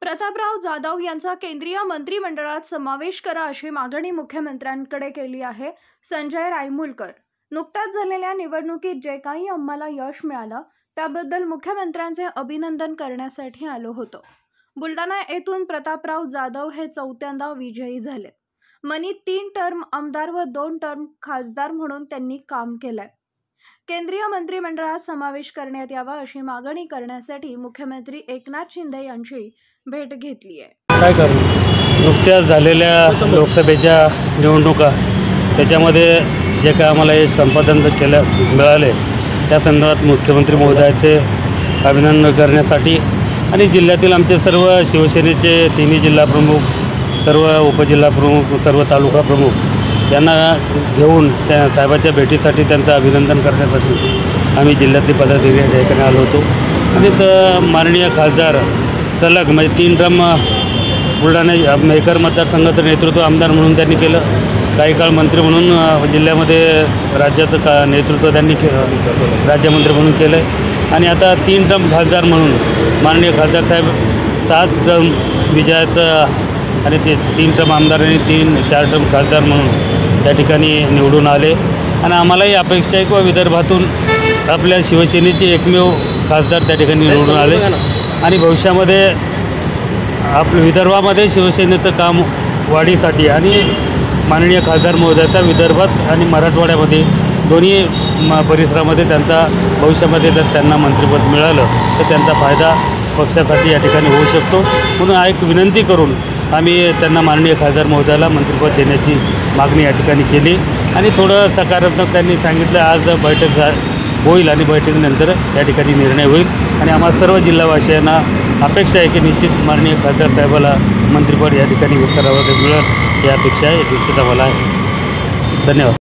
प्रतापराव जाधव यांचा केंद्रीय मंत्रिमंडळात समावेश करा अशी मागणी मुख्यमंत्र्यांकडे केली आहे संजय रायमुलकर. नुकत्याच झालेल्या निवडणुकीत जे काही आम्हाला यश मिळालं त्याबद्दल मुख्यमंत्र्यांचे अभिनंदन करण्यासाठी आलो होतो. बुलढाणा येथून प्रतापराव जाधव हे चौथ्यांदा विजयी झाले. मनी तीन टर्म आमदार व दोन टर्म खासदार म्हणून त्यांनी काम केलंय. केंद्रीय मंत्रिमंडळात समावेश करण्यात यावा अशी मागणी करण्यासाठी मुख्यमंत्री एकनाथ शिंदे यांची भेट घेतली आहे काय कारण? नुकत्याच झालेल्या लोकसभेच्या निवडणुका त्याच्यामध्ये जे काय आम्हाला हे संपादन केलं मिळाले त्या संदर्भात मुख्यमंत्री महोदयाचे अभिनंदन करण्यासाठी आणि जिल्ह्यातील आमचे सर्व शिवसेनेचे तिन्ही जिल्हाप्रमुख सर्व उपजिल्हाप्रमुख सर्व तालुका प्रमुख त्यांना घेऊन त्या साहेबाच्या भेटीसाठी त्यांचं अभिनंदन करण्यासाठी आम्ही जिल्ह्यातले पदाधिकारी या ठिकाणी आलो होतो. आणि तर माननीय खासदार सलग म्हणजे तीन टर्म बुलढाणा मेकर मतदारसंघाचं नेतृत्व आमदार म्हणून त्यांनी केलं. काही काळ मंत्री म्हणून जिल्ह्यामध्ये राज्याचं का नेतृत्व त्यांनी के राज्यमंत्री म्हणून केलं आहे आणि आता तीन टर्म खासदार म्हणून माननीय खासदार साहेब सात टर्म विजयाचं आणि ते तीन टर्म आमदार आणि तीन चार टर्म खासदार म्हणून त्या ठिकाणी निवडून आले. आणि आम्हालाही अपेक्षा आहे किंवा विदर्भातून आपल्या शिवसेनेचे एकमेव खासदार त्या ठिकाणी निवडून आले. आणि भविष्यामध्ये आपलं विदर्भामध्ये शिवसेनेचं काम वाढीसाठी आणि माननीय खासदार महोदयाचा विदर्भात आणि मराठवाड्यामध्ये दोन्ही म परिसरामध्ये त्यांचा भविष्यामध्ये जर त्यांना मंत्रिपद मिळालं तर त्यांचा फायदा पक्षासाठी या ठिकाणी होऊ शकतो. म्हणून हा एक विनंती करून आम्ही त्यांना माननीय खासदार महोदयाला मंत्रिपद देण्याची मागणी या ठिकाणी केली. आणि थोडं सकारात्मक त्यांनी सांगितलं आज बैठक झा होईल आणि बैठकीनंतर या ठिकाणी निर्णय होईल. आणि आम्हाला सर्व जिल्हावासियांना अपेक्षा आहे की निश्चित माननीय खासदार साहेबाला मंत्रिपद या ठिकाणी विस्तारावर मिळेल ही अपेक्षा आहे निश्चित आम्हाला आहे. धन्यवाद.